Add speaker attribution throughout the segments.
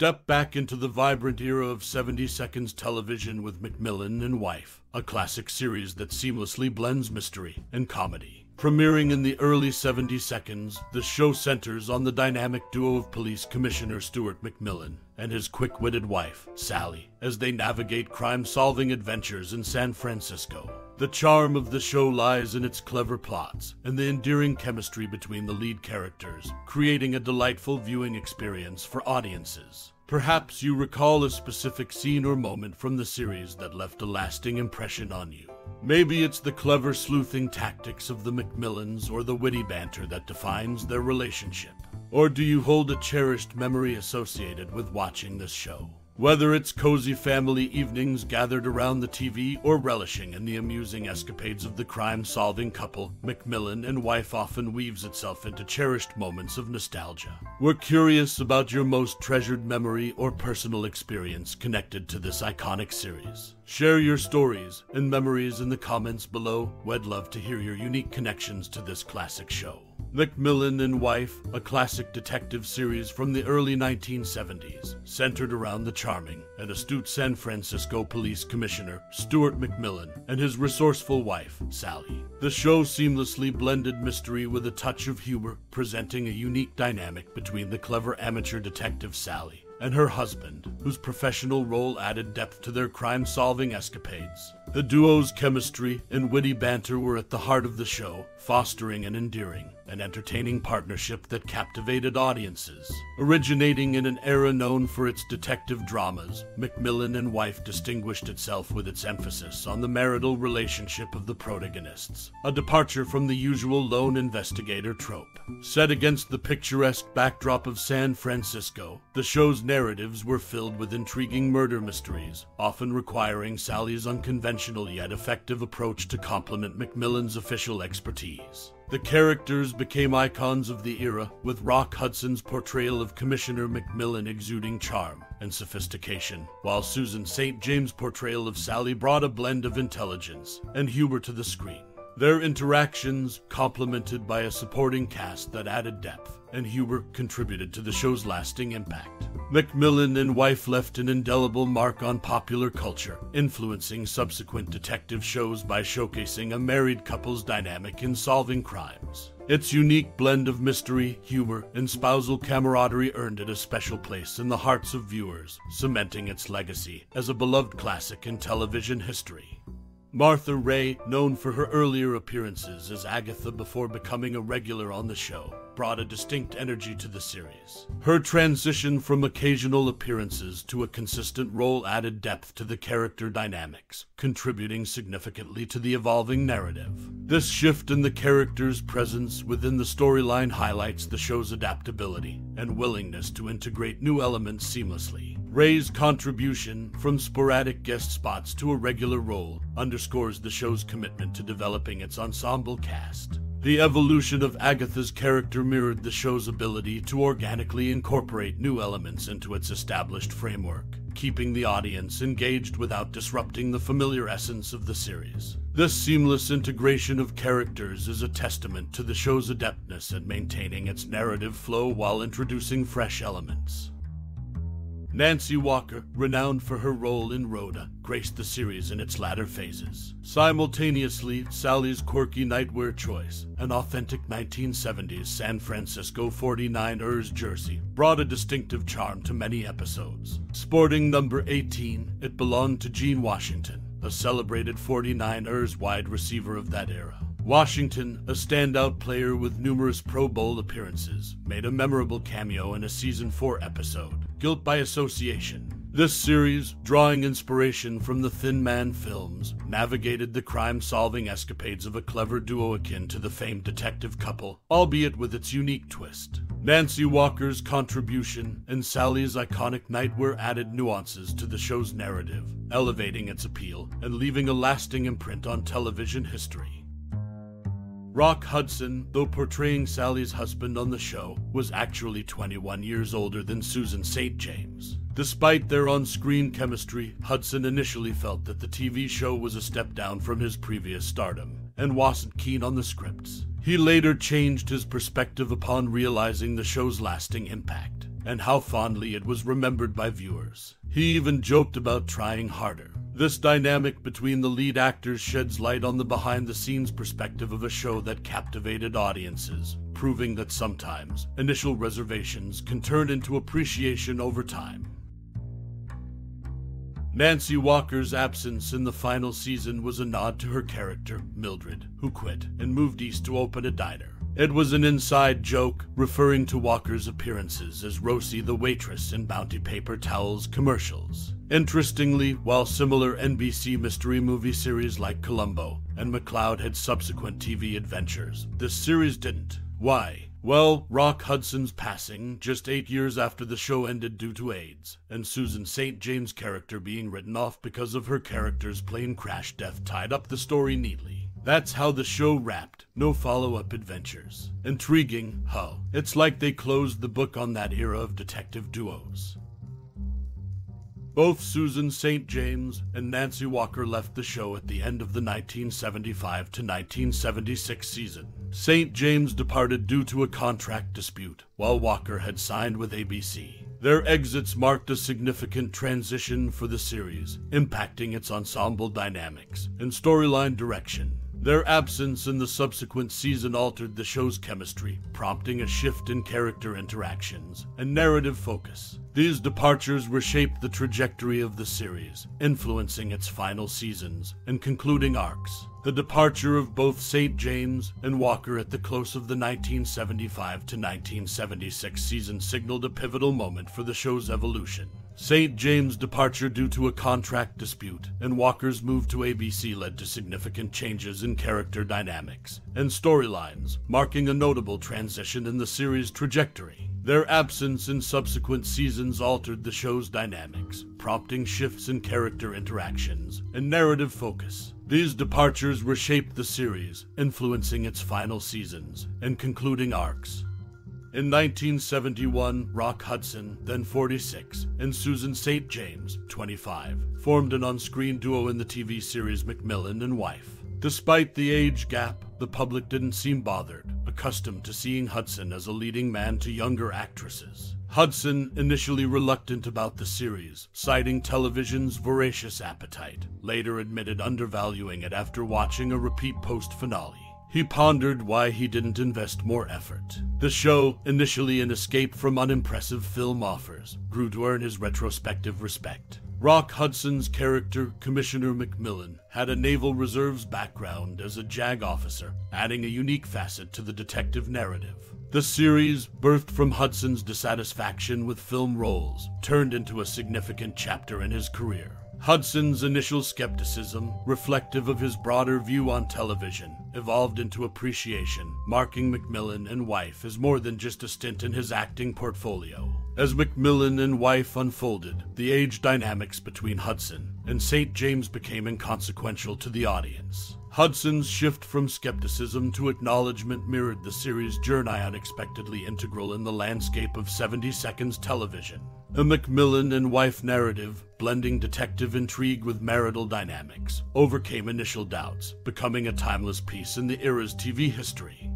Speaker 1: Step back into the vibrant era of 70 Seconds television with McMillan and Wife, a classic series that seamlessly blends mystery and comedy. Premiering in the early 70 seconds, the show centers on the dynamic duo of Police Commissioner Stuart McMillan and his quick witted wife, Sally, as they navigate crime solving adventures in San Francisco. The charm of the show lies in its clever plots and the endearing chemistry between the lead characters, creating a delightful viewing experience for audiences. Perhaps you recall a specific scene or moment from the series that left a lasting impression on you. Maybe it's the clever sleuthing tactics of the McMillans or the witty banter that defines their relationship. Or do you hold a cherished memory associated with watching this show? Whether it's cozy family evenings gathered around the TV or relishing in the amusing escapades of the crime solving couple, McMillan and wife often weaves itself into cherished moments of nostalgia. We're curious about your most treasured memory or personal experience connected to this iconic series. Share your stories and memories in the comments below. We'd love to hear your unique connections to this classic show. McMillan and Wife, a classic detective series from the early 1970s, centered around the charming and astute San Francisco Police Commissioner Stuart McMillan and his resourceful wife, Sally. The show seamlessly blended mystery with a touch of humor, presenting a unique dynamic between the clever amateur detective Sally and her husband, whose professional role added depth to their crime solving escapades. The duo's chemistry and witty banter were at the heart of the show, fostering an endearing and entertaining partnership that captivated audiences. Originating in an era known for its detective dramas, McMillan and Wife distinguished itself with its emphasis on the marital relationship of the protagonists, a departure from the usual lone investigator trope. Set against the picturesque backdrop of San Francisco, the show's narratives were filled with intriguing murder mysteries, often requiring Sally's unconventional yet effective approach to complement McMillan's official expertise. The characters became icons of the era, with Rock Hudson's portrayal of Commissioner McMillan exuding charm and sophistication, while Susan St. James' portrayal of Sally brought a blend of intelligence and humor to the screen. Their interactions, complemented by a supporting cast that added depth and humor, contributed to the show's lasting impact. McMillan and wife left an indelible mark on popular culture, influencing subsequent detective shows by showcasing a married couple's dynamic in solving crimes. Its unique blend of mystery, humor, and spousal camaraderie earned it a special place in the hearts of viewers, cementing its legacy as a beloved classic in television history. Martha Raye, known for her earlier appearances as Agatha before becoming a regular on the show, brought a distinct energy to the series. Her transition from occasional appearances to a consistent role added depth to the character dynamics, contributing significantly to the evolving narrative. This shift in the character's presence within the storyline highlights the show's adaptability and willingness to integrate new elements seamlessly. Raye's contribution, from sporadic guest spots to a regular role, underscores the show's commitment to developing its ensemble cast. The evolution of Agatha's character mirrored the show's ability to organically incorporate new elements into its established framework, keeping the audience engaged without disrupting the familiar essence of the series. This seamless integration of characters is a testament to the show's adeptness at maintaining its narrative flow while introducing fresh elements. Nancy Walker, renowned for her role in Rhoda, graced the series in its latter phases. Simultaneously, Sally's quirky nightwear choice, an authentic 1970s San Francisco 49ers jersey, brought a distinctive charm to many episodes. Sporting number 18, it belonged to Gene Washington, a celebrated 49ers wide receiver of that era. Washington, a standout player with numerous Pro Bowl appearances, made a memorable cameo in a season 4 episode, Guilt by Association. This series, drawing inspiration from the Thin Man films, navigated the crime solving escapades of a clever duo akin to the famed detective couple, albeit with its unique twist. Nancy Walker's contribution and Sally's iconic nightwear added nuances to the show's narrative, elevating its appeal and leaving a lasting imprint on television history. Rock Hudson, though portraying Sally's husband on the show, was actually 21 years older than Susan St. James. Despite their on screen chemistry, Hudson initially felt that the TV show was a step down from his previous stardom and wasn't keen on the scripts. He later changed his perspective upon realizing the show's lasting impact and how fondly it was remembered by viewers. He even joked about trying harder. This dynamic between the lead actors sheds light on the behind the scenes perspective of a show that captivated audiences, proving that sometimes initial reservations can turn into appreciation over time. Nancy Walker's absence in the final season was a nod to her character, Mildred, who quit and moved east to open a diner. It was an inside joke referring to Walker's appearances as Rosie the waitress in Bounty Paper Towels commercials. Interestingly, while similar NBC mystery movie series like Columbo and McCloud had subsequent TV adventures, this series didn't. Why? Well, Rock Hudson's passing just eight years after the show ended due to AIDS, and Susan St. James' character being written off because of her character's plane crash death tied up the story neatly. That's how the show wrapped. No follow up adventures. Intriguing, huh? It's like they closed the book on that era of detective duos. Both Susan St. James and Nancy Walker left the show at the end of the 1975 to 1976 season. St. James departed due to a contract dispute, while Walker had signed with ABC. Their exits marked a significant transition for the series, impacting its ensemble dynamics and storyline direction. Their absence in the subsequent season altered the show's chemistry, prompting a shift in character interactions and narrative focus. These departures reshaped the trajectory of the series, influencing its final seasons and concluding arcs. The departure of both St. James and Walker at the close of the 1975 to 1976 season signaled a pivotal moment for the show's evolution. St. James' departure due to a contract dispute and Walker's move to ABC led to significant changes in character dynamics and storylines, marking a notable transition in the series' trajectory. Their absence in subsequent seasons altered the show's dynamics, prompting shifts in character interactions and narrative focus. These departures reshaped the series, influencing its final seasons and concluding arcs. In 1971, Rock Hudson, then 46, and Susan St. James, 25, formed an on screen duo in the TV series McMillan and Wife. Despite the age gap, the public didn't seem bothered, accustomed to seeing Hudson as a leading man to younger actresses. Hudson, initially reluctant about the series, citing television's voracious appetite, later admitted undervaluing it after watching a repeat post finale. He pondered why he didn't invest more effort. The show, initially an escape from unimpressive film offers, grew to earn his retrospective respect. Rock Hudson's character, Commissioner McMillan, had a Naval Reserves background as a JAG officer, adding a unique facet to the detective narrative. The series, birthed from Hudson's dissatisfaction with film roles, turned into a significant chapter in his career. Hudson's initial skepticism, reflective of his broader view on television, evolved into appreciation, marking McMillan and Wife as more than just a stint in his acting portfolio. As McMillan and Wife unfolded, the age dynamics between Hudson and St. James became inconsequential to the audience. Hudson's shift from skepticism to acknowledgement mirrored the series' journey unexpectedly integral in the landscape of 70 seconds television. A McMillan and wife narrative, blending detective intrigue with marital dynamics, overcame initial doubts, becoming a timeless piece in the era's TV history.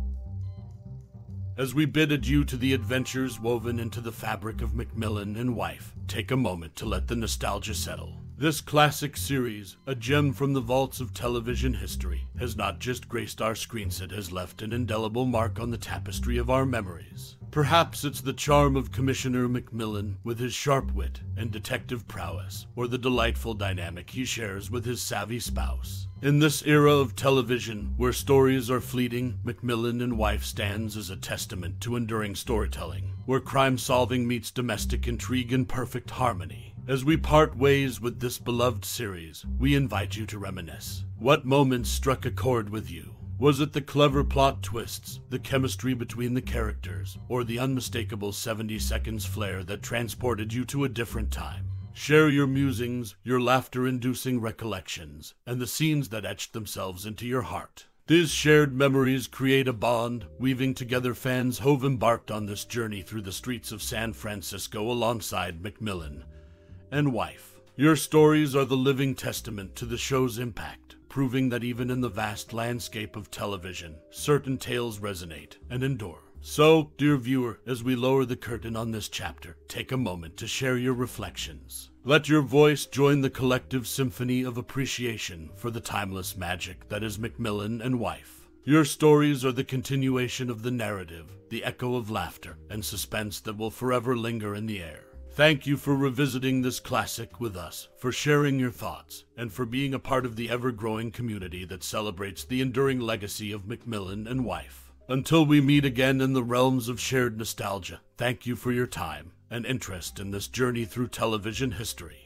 Speaker 1: As we bid adieu to the adventures woven into the fabric of McMillan and wife, take a moment to let the nostalgia settle. This classic series, a gem from the vaults of television history, has not just graced our screens, it has left an indelible mark on the tapestry of our memories. Perhaps it's the charm of Commissioner McMillan with his sharp wit and detective prowess, or the delightful dynamic he shares with his savvy spouse. In this era of television, where stories are fleeting, McMillan and Wife stands as a testament to enduring storytelling, where crime solving meets domestic intrigue in perfect harmony. As we part ways with this beloved series, we invite you to reminisce. What moments struck a chord with you? Was it the clever plot twists, the chemistry between the characters, or the unmistakable 70 seconds flair that transported you to a different time? Share your musings, your laughter inducing recollections, and the scenes that etched themselves into your heart. These shared memories create a bond, weaving together fans who've embarked on this journey through the streets of San Francisco alongside McMillan and wife. Your stories are the living testament to the show's impact, proving that even in the vast landscape of television, certain tales resonate and endure. So, dear viewer, as we lower the curtain on this chapter, take a moment to share your reflections. Let your voice join the collective symphony of appreciation for the timeless magic that is McMillan and Wife. Your stories are the continuation of the narrative, the echo of laughter and suspense that will forever linger in the air. Thank you for revisiting this classic with us, for sharing your thoughts, and for being a part of the ever growing community that celebrates the enduring legacy of McMillan and Wife. Until we meet again in the realms of shared nostalgia, thank you for your time and interest in this journey through television history.